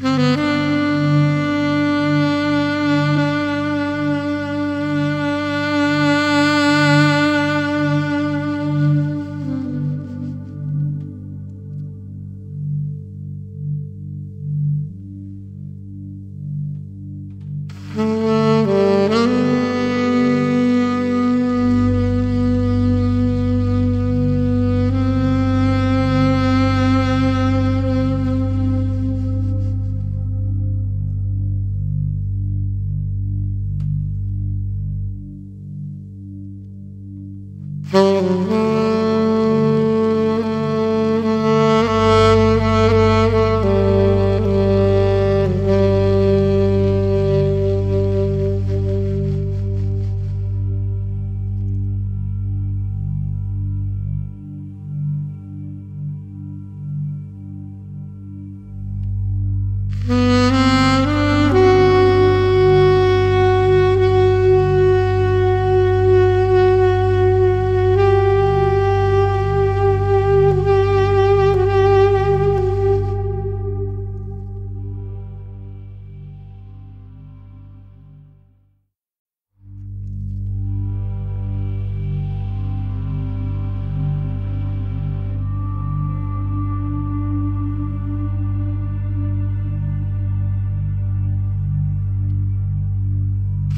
嗯 Mm-hmm.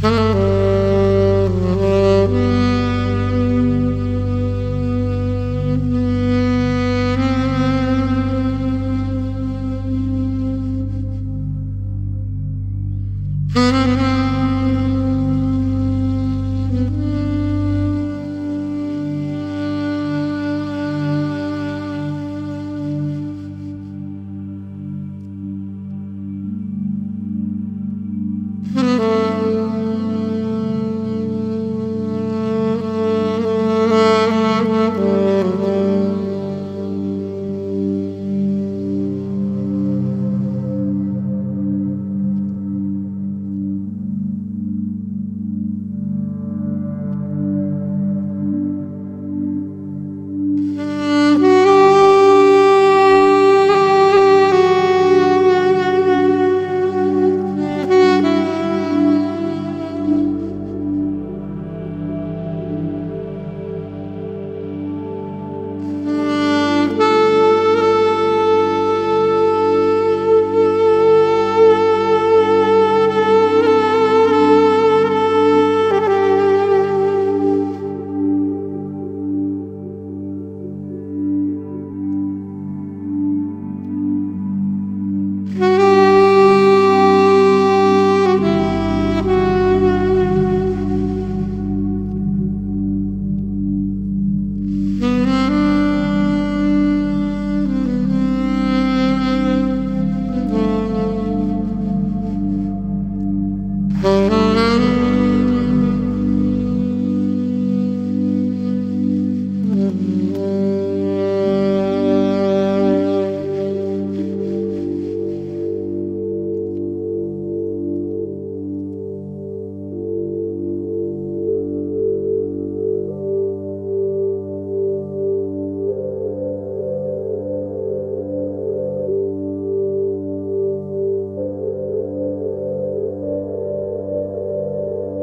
Mm-hmm.